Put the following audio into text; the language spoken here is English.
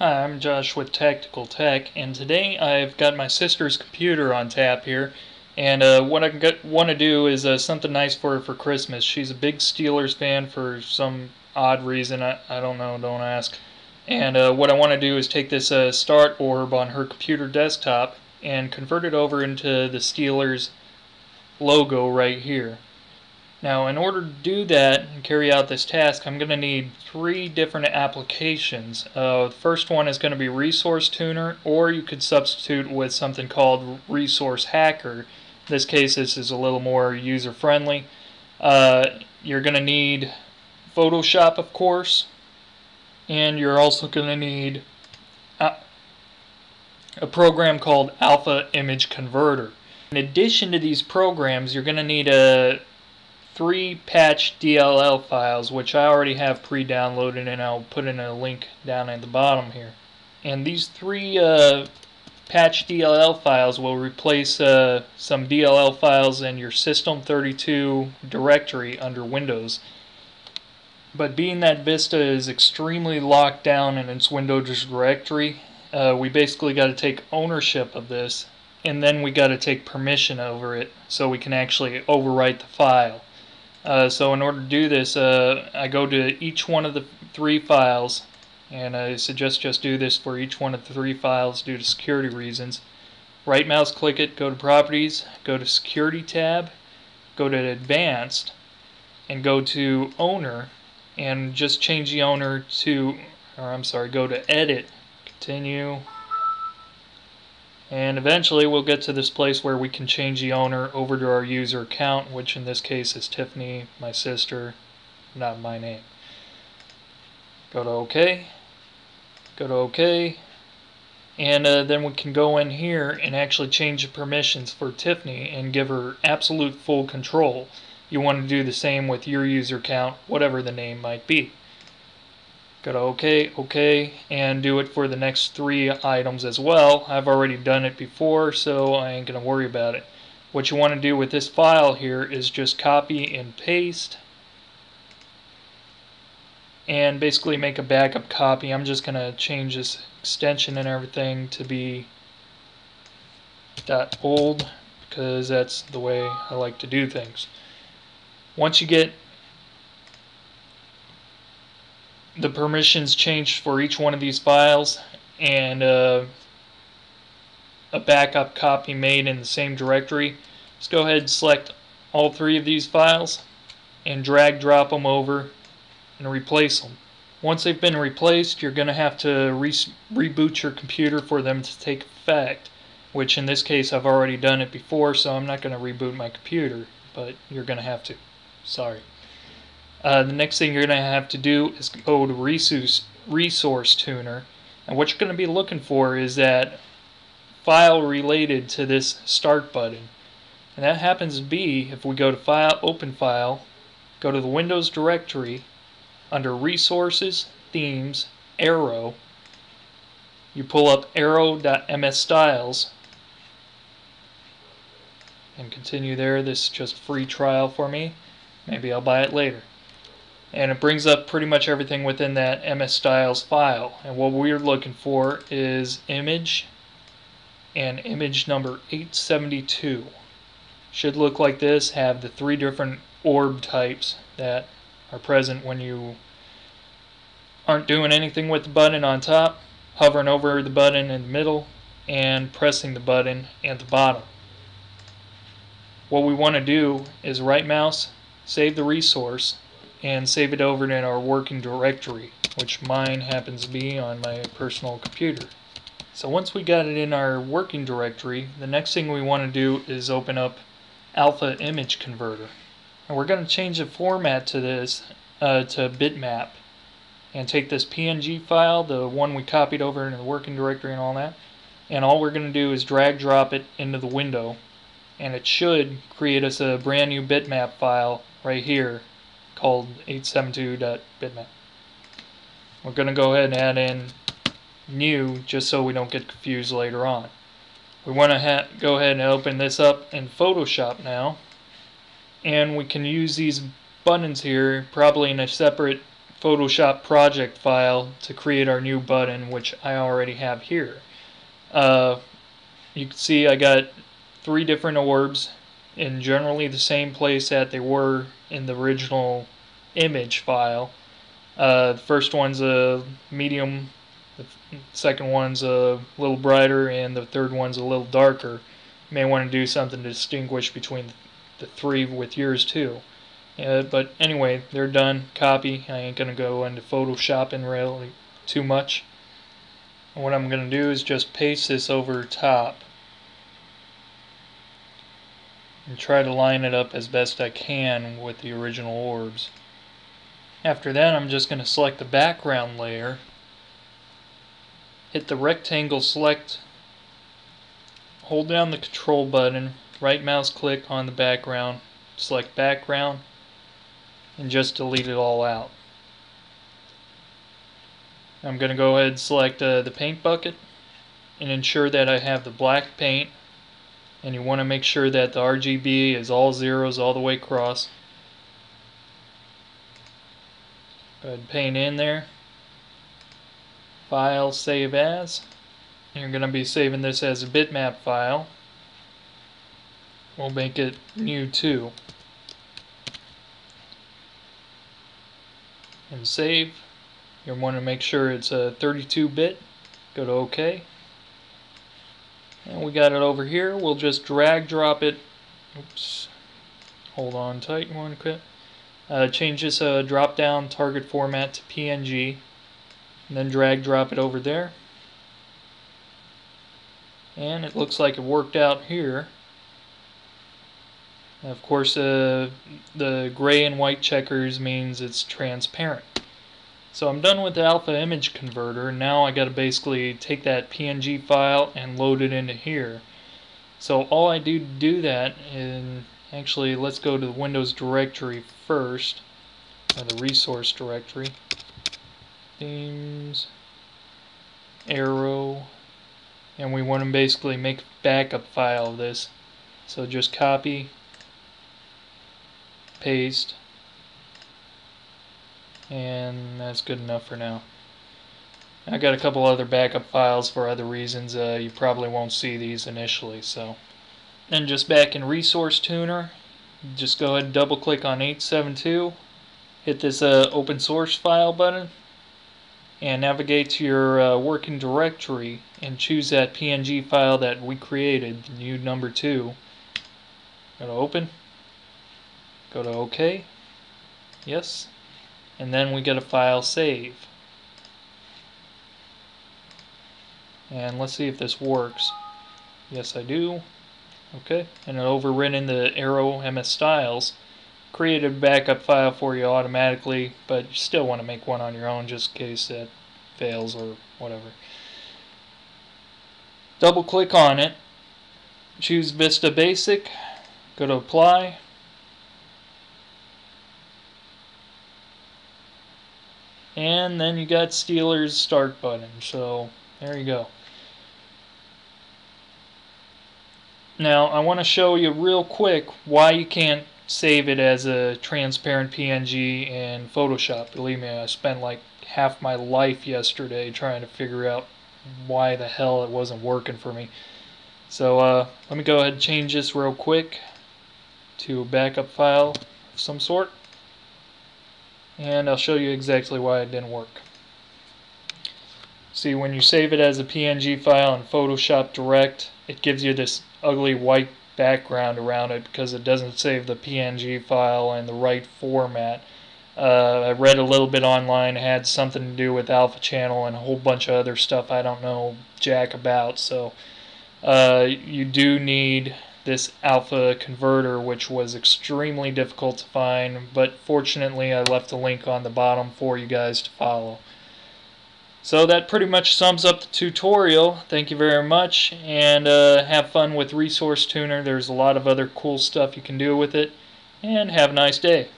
Hi, I'm Josh with Tactical Tech, and today I've got my sister's computer on tap here, and uh, what I want to do is uh, something nice for her for Christmas. She's a big Steelers fan for some odd reason, I, I don't know, don't ask. And uh, what I want to do is take this uh, start orb on her computer desktop and convert it over into the Steelers logo right here. Now in order to do that and carry out this task I'm going to need three different applications. Uh, the first one is going to be Resource Tuner or you could substitute with something called Resource Hacker. In this case this is a little more user friendly. Uh, you're going to need Photoshop of course and you're also going to need a, a program called Alpha Image Converter. In addition to these programs you're going to need a three patch DLL files, which I already have pre-downloaded and I'll put in a link down at the bottom here. And these three uh, patch DLL files will replace uh, some DLL files in your System32 directory under Windows. But being that Vista is extremely locked down in its Windows directory, uh, we basically got to take ownership of this and then we got to take permission over it so we can actually overwrite the file. Uh, so in order to do this, uh, I go to each one of the three files, and I suggest just do this for each one of the three files due to security reasons. Right mouse click it, go to Properties, go to Security tab, go to Advanced, and go to Owner, and just change the owner to, or I'm sorry, go to Edit, Continue, and eventually we'll get to this place where we can change the owner over to our user account, which in this case is Tiffany, my sister, not my name. Go to OK. Go to OK. And uh, then we can go in here and actually change the permissions for Tiffany and give her absolute full control. You want to do the same with your user account, whatever the name might be. Go to OK, OK, and do it for the next three items as well. I've already done it before, so I ain't going to worry about it. What you want to do with this file here is just copy and paste and basically make a backup copy. I'm just going to change this extension and everything to be .old because that's the way I like to do things. Once you get the permissions changed for each one of these files and uh, a backup copy made in the same directory. Just go ahead and select all three of these files and drag drop them over and replace them. Once they've been replaced, you're going to have to re reboot your computer for them to take effect, which in this case I've already done it before, so I'm not going to reboot my computer, but you're going to have to. Sorry. Uh, the next thing you're going to have to do is go to resource, resource tuner. And what you're going to be looking for is that file related to this start button. And that happens to be if we go to file open file go to the Windows directory under resources themes Aero you pull up aero.msstyles and continue there. This is just free trial for me. Maybe I'll buy it later and it brings up pretty much everything within that MS Styles file. And what we're looking for is image and image number 872 should look like this have the three different orb types that are present when you aren't doing anything with the button on top hovering over the button in the middle and pressing the button at the bottom. What we want to do is right mouse save the resource and save it over in our working directory, which mine happens to be on my personal computer. So once we got it in our working directory, the next thing we want to do is open up Alpha Image Converter. And we're going to change the format to this uh, to bitmap and take this PNG file, the one we copied over into the working directory and all that, and all we're going to do is drag drop it into the window and it should create us a brand new bitmap file right here called 872.bitmap. We're going to go ahead and add in new just so we don't get confused later on. We want to go ahead and open this up in Photoshop now and we can use these buttons here probably in a separate Photoshop project file to create our new button, which I already have here. Uh, you can see I got three different orbs in generally the same place that they were in the original image file. Uh, the first one's a medium, the second one's a little brighter, and the third one's a little darker. You may want to do something to distinguish between the three with yours too. Uh, but anyway, they're done. Copy. I ain't going to go into Photoshop and really too much. what I'm going to do is just paste this over top. And try to line it up as best I can with the original orbs. After that, I'm just going to select the background layer. Hit the rectangle select. Hold down the control button. Right mouse click on the background. Select background and just delete it all out. I'm going to go ahead and select uh, the paint bucket and ensure that I have the black paint and you want to make sure that the RGB is all zeros all the way across. Go ahead and paint in there. File, save as. You're going to be saving this as a bitmap file. We'll make it new too. and save. You want to make sure it's a 32-bit. Go to OK. And we got it over here. We'll just drag drop it. Oops. Hold on tight one quick. Uh, change this uh, drop down target format to PNG. And then drag drop it over there. And it looks like it worked out here. Of course, uh, the gray and white checkers means it's transparent. So I'm done with the alpha image converter. Now I got to basically take that PNG file and load it into here. So all I do to do that, and actually let's go to the Windows directory first, or the resource directory. Themes, Aero, and we want to basically make backup file of this. So just copy paste and that's good enough for now I got a couple other backup files for other reasons uh, you probably won't see these initially so then just back in resource tuner just go ahead and double click on 872 hit this uh, open source file button and navigate to your uh, working directory and choose that PNG file that we created, the new number 2. Go to open. Go to OK. Yes. And then we get a file save. And let's see if this works. Yes, I do. Okay. And it overridden the Aero MS styles. Created a backup file for you automatically, but you still want to make one on your own just in case that fails or whatever. Double click on it. Choose Vista Basic. Go to Apply. And then you got Steeler's start button so there you go. Now I want to show you real quick why you can't save it as a transparent PNG in Photoshop. Believe me I spent like half my life yesterday trying to figure out why the hell it wasn't working for me. So uh, let me go ahead and change this real quick to a backup file of some sort and I'll show you exactly why it didn't work. See, when you save it as a PNG file in Photoshop Direct, it gives you this ugly white background around it because it doesn't save the PNG file in the right format. Uh, I read a little bit online, it had something to do with Alpha Channel and a whole bunch of other stuff I don't know jack about, so uh, you do need this alpha converter which was extremely difficult to find but fortunately I left a link on the bottom for you guys to follow. So that pretty much sums up the tutorial. Thank you very much and uh, have fun with Resource Tuner. There's a lot of other cool stuff you can do with it and have a nice day.